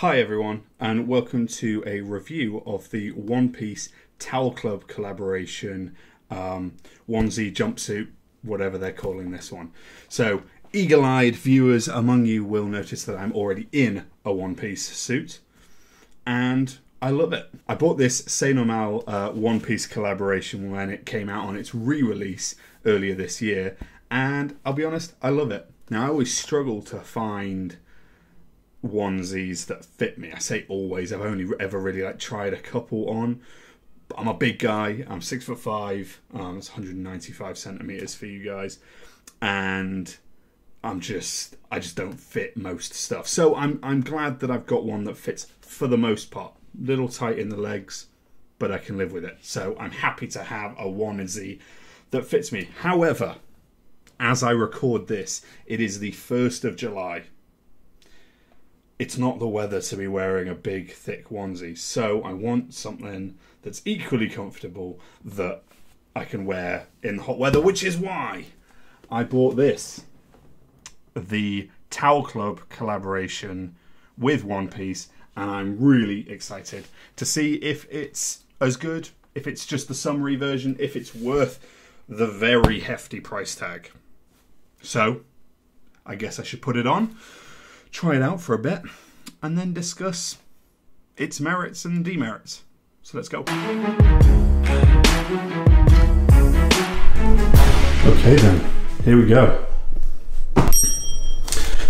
Hi everyone, and welcome to a review of the One Piece Towel Club collaboration um, onesie jumpsuit, whatever they're calling this one. So, eagle-eyed viewers among you will notice that I'm already in a One Piece suit, and I love it. I bought this No uh, One Piece collaboration when it came out on its re-release earlier this year, and I'll be honest, I love it. Now, I always struggle to find onesies that fit me. I say always. I've only ever really like tried a couple on. But I'm a big guy. I'm six foot five. Um, it's 195 centimeters for you guys, and I'm just I just don't fit most stuff. So I'm I'm glad that I've got one that fits for the most part. Little tight in the legs, but I can live with it. So I'm happy to have a onesie that fits me. However, as I record this, it is the first of July it's not the weather to be wearing a big thick onesie. So I want something that's equally comfortable that I can wear in hot weather, which is why I bought this. The Towel Club collaboration with One Piece, and I'm really excited to see if it's as good, if it's just the summary version, if it's worth the very hefty price tag. So, I guess I should put it on try it out for a bit, and then discuss its merits and demerits. So let's go. Okay, then, here we go.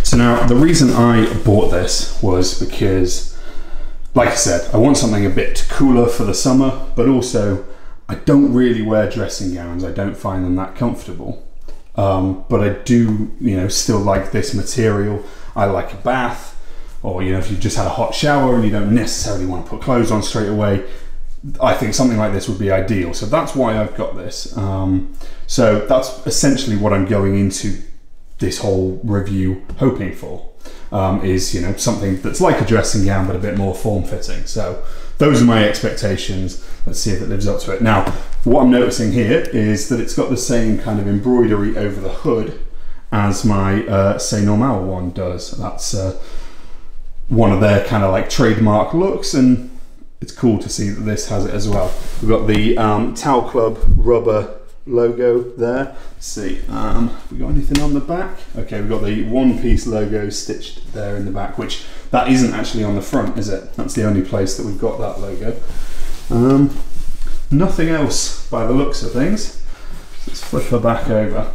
So, now the reason I bought this was because, like I said, I want something a bit cooler for the summer, but also I don't really wear dressing gowns, I don't find them that comfortable. Um, but I do, you know, still like this material. I like a bath, or you know, if you've just had a hot shower and you don't necessarily want to put clothes on straight away, I think something like this would be ideal. So that's why I've got this. Um, so that's essentially what I'm going into this whole review hoping for. Um, is you know something that's like a dressing gown but a bit more form fitting. So those are my expectations. Let's see if it lives up to it. Now, what I'm noticing here is that it's got the same kind of embroidery over the hood as my uh, C'est Normal one does. That's uh, one of their kind of like trademark looks, and it's cool to see that this has it as well. We've got the um, Towel Club rubber logo there. Let's see, um, we got anything on the back? Okay, we've got the One Piece logo stitched there in the back, which that isn't actually on the front, is it? That's the only place that we've got that logo. Um, nothing else by the looks of things. Let's flip her back over.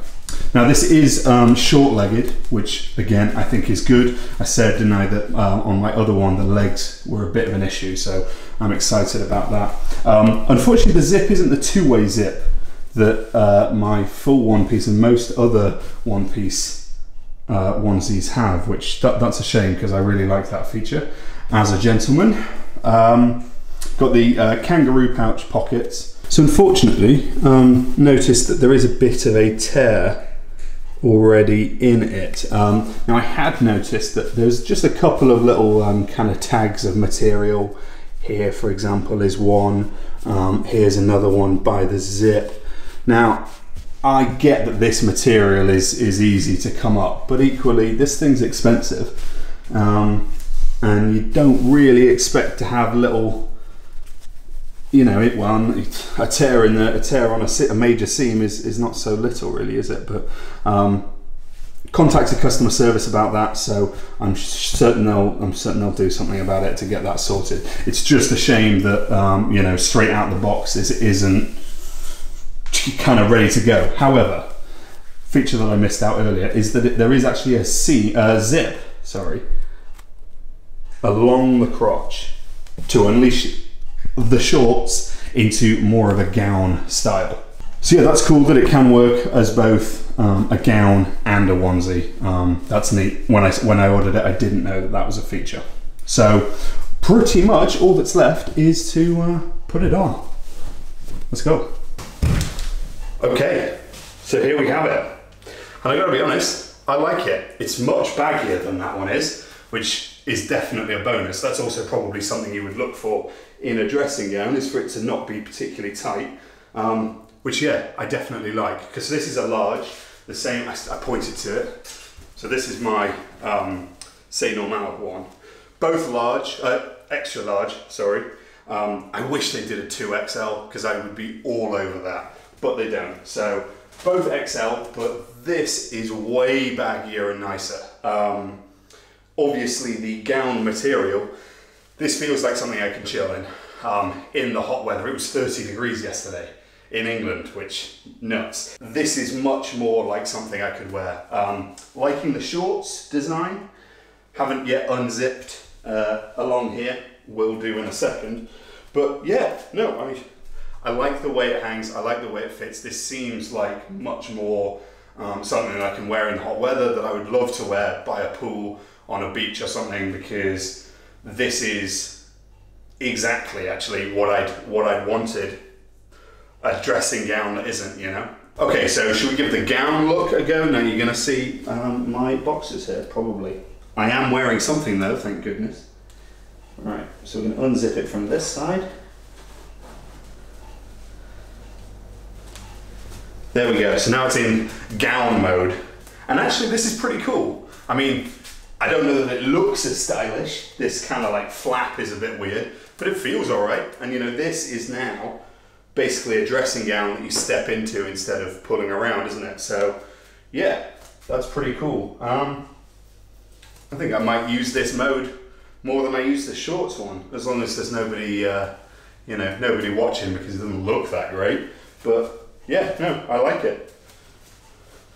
Now this is um, short-legged, which again I think is good. I said, didn't I, that uh, on my other one the legs were a bit of an issue, so I'm excited about that. Um, unfortunately, the zip isn't the two-way zip that uh, my full one piece and most other one piece uh, onesies have, which that, that's a shame because I really like that feature. As a gentleman, um, got the uh, kangaroo pouch pockets so unfortunately, um, notice that there is a bit of a tear already in it. Um, now I had noticed that there's just a couple of little um, kind of tags of material. Here, for example, is one. Um, here's another one by the zip. Now, I get that this material is, is easy to come up, but equally, this thing's expensive. Um, and you don't really expect to have little you know, it one a tear in the a tear on a, a, major seam is, is not so little, really, is it? But um, contacted customer service about that, so I'm certain they'll I'm certain they'll do something about it to get that sorted. It's just a shame that um, you know straight out the box is isn't kind of ready to go. However, feature that I missed out earlier is that it, there is actually a C a zip, sorry, along the crotch to unleash the shorts into more of a gown style. So yeah, that's cool that it can work as both um, a gown and a onesie. Um, that's neat. When I when I ordered it, I didn't know that that was a feature. So pretty much all that's left is to uh, put it on. Let's go. Okay, so here we have it. And I gotta be honest, I like it. It's much baggier than that one is, which is definitely a bonus. That's also probably something you would look for in a dressing gown is for it to not be particularly tight, um, which yeah, I definitely like because this is a large, the same, I, I pointed to it. So this is my um, C'est Normal one, both large, uh, extra large, sorry. Um, I wish they did a 2XL because I would be all over that, but they don't. So both XL, but this is way baggier and nicer. Um, obviously the gown material, this feels like something I can chill in. Um, in the hot weather, it was 30 degrees yesterday in England, which nuts. This is much more like something I could wear. Um, liking the shorts design, haven't yet unzipped uh, along here, will do in a second. But yeah, no, I mean, I like the way it hangs, I like the way it fits. This seems like much more um, something I can wear in hot weather that I would love to wear by a pool on a beach or something because this is exactly actually what I'd what I'd wanted a dressing gown that isn't, you know. Okay, so should we give the gown look a go? Now you're to see um, my boxes here, probably. I am wearing something though, thank goodness. All right, so we're to unzip it from this side. There we go, so now it's in gown mode. And actually this is pretty cool. I mean, I don't know that it looks as stylish. This kind of like flap is a bit weird, but it feels all right. And you know, this is now basically a dressing gown that you step into instead of pulling around, isn't it? So yeah, that's pretty cool. Um, I think I might use this mode more than I use the shorts one, as long as there's nobody, uh, you know, nobody watching because it doesn't look that great. But yeah, no, I like it.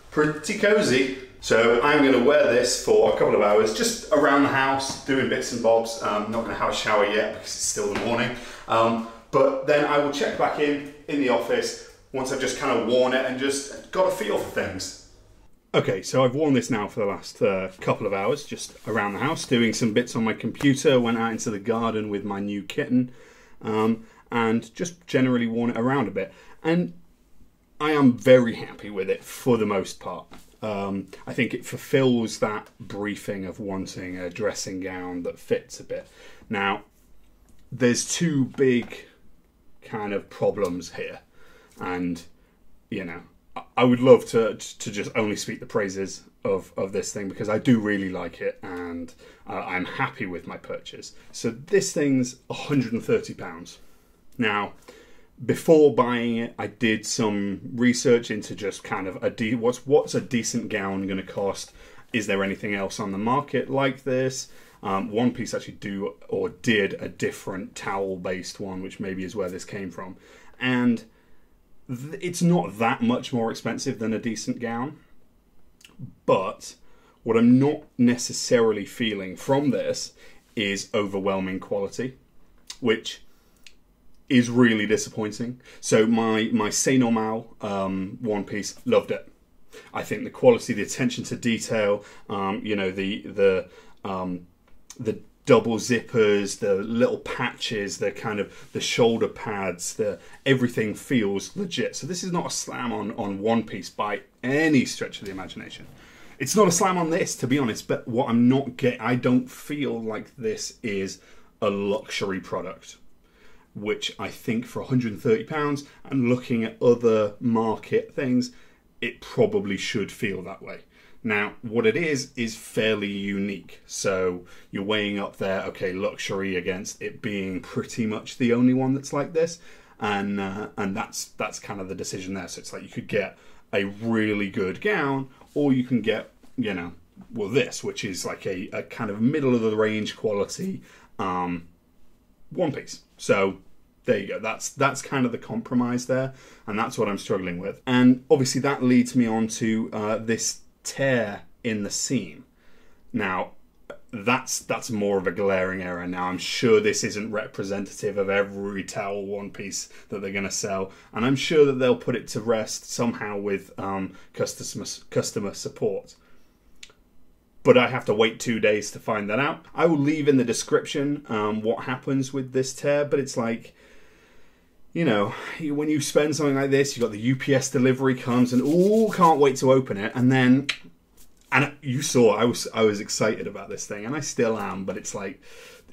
Pretty cozy. So I'm going to wear this for a couple of hours, just around the house, doing bits and bobs. Um, not going to have a shower yet because it's still the morning. Um, but then I will check back in in the office once I've just kind of worn it and just got a feel for things. Okay, so I've worn this now for the last uh, couple of hours, just around the house, doing some bits on my computer, went out into the garden with my new kitten, um, and just generally worn it around a bit. And I am very happy with it for the most part. Um, I think it fulfills that briefing of wanting a dressing gown that fits a bit. Now, there's two big kind of problems here, and you know, I would love to to just only speak the praises of of this thing because I do really like it and uh, I'm happy with my purchase. So this thing's 130 pounds. Now, before buying it, I did some research into just kind of a de- what's what's a decent gown going to cost. Is there anything else on the market like this? Um, one Piece actually do or did a different towel based one, which maybe is where this came from, and th- it's not that much more expensive than a decent gown. But what I'm not necessarily feeling from this is overwhelming quality, which is really disappointing. So my my C'est Normal um, One Piece loved it. I think the quality, the attention to detail, um, you know, the the um, the double zippers, the little patches, the kind of the shoulder pads, the everything feels legit. So this is not a slam on on One Piece by any stretch of the imagination. It's not a slam on this, to be honest. But what I'm not getting, I don't feel like this is a luxury product which I think for 130 pounds and looking at other market things, it probably should feel that way. Now, what it is is fairly unique. So you're weighing up there, okay, luxury against it being pretty much the only one that's like this, and uh, and that's that's kind of the decision there. So it's like you could get a really good gown, or you can get you know well this, which is like a, a kind of middle of the range quality um, one piece. So there you go. That's that's kind of the compromise there, and that's what I'm struggling with. And obviously that leads me on to uh, this tear in the seam. Now, that's that's more of a glaring error. Now, I'm sure this isn't representative of every towel one piece that they're going to sell, and I'm sure that they'll put it to rest somehow with um, customer customer support. But I have to wait two days to find that out. I will leave in the description um, what happens with this tear, but it's like you know, when you spend something like this, you got the UPS delivery comes and oh, can't wait to open it, and then, and you saw I was I was excited about this thing, and I still am, but it's like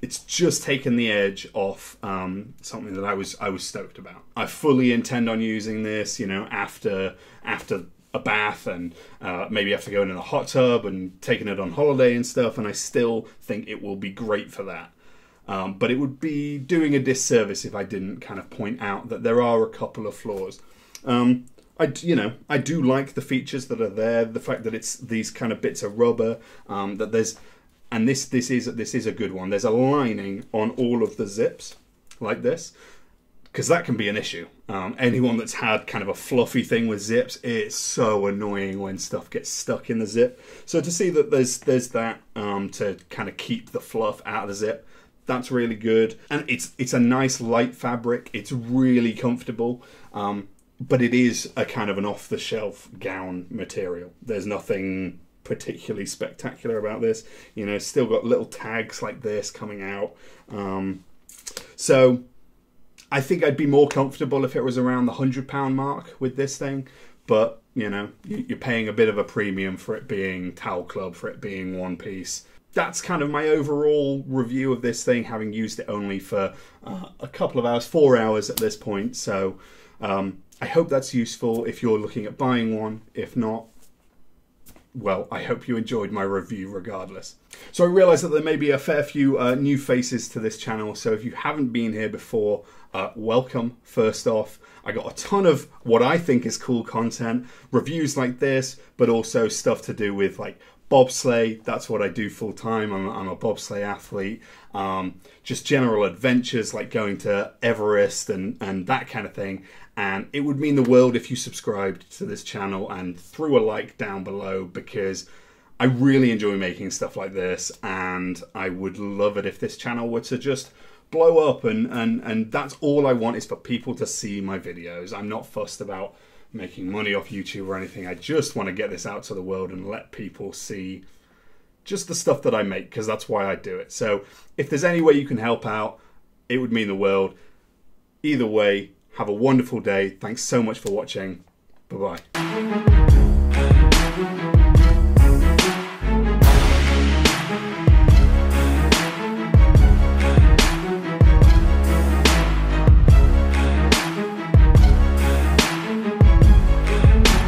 it's just taken the edge off um, something that I was I was stoked about. I fully intend on using this, you know, after after a bath and uh, maybe have to go in a hot tub and taking it on holiday and stuff. And I still think it will be great for that. Um, but it would be doing a disservice if I didn't kind of point out that there are a couple of flaws. Um, I, you know, I do like the features that are there. The fact that it's these kind of bits of rubber, um, that there's, and this this is this is a good one. There's a lining on all of the zips, like this, because that can be an issue. Um, anyone that's had kind of a fluffy thing with zips, it's so annoying when stuff gets stuck in the zip. So to see that there's there's that um, to kind of keep the fluff out of the zip, that's really good. And it's it's a nice light fabric. It's really comfortable. Um, but it is a kind of an off the shelf gown material. There's nothing particularly spectacular about this. You know, still got little tags like this coming out. Um, so I think I'd be more comfortable if it was around the hundred pound mark with this thing. But you know, you're paying a bit of a premium for it being Towel Club, for it being one piece. That's kind of my overall review of this thing, having used it only for uh, a couple of hours, four hours at this point. So um, I hope that's useful if you're looking at buying one. If not, well, I hope you enjoyed my review regardless. So I realise that there may be a fair few uh, new faces to this channel, so if you haven't been here before, uh, welcome first off. I got a ton of what I think is cool content, reviews like this, but also stuff to do with like bobsleigh. That's what I do full time. I'm, I'm, a bobsleigh athlete. Um, just general adventures like going to Everest and, and that kind of thing. And it would mean the world if you subscribed to this channel and threw a like down below because I really enjoy making stuff like this. And I would love it if this channel were to just blow up and, and, and that's all I want is for people to see my videos. I'm not fussed about making money off YouTube or anything. I just want to get this out to the world and let people see just the stuff that I make because that's why I do it. So if there's any way you can help out, it would mean the world. Either way, have a wonderful day. Thanks so much for watching. Bye bye.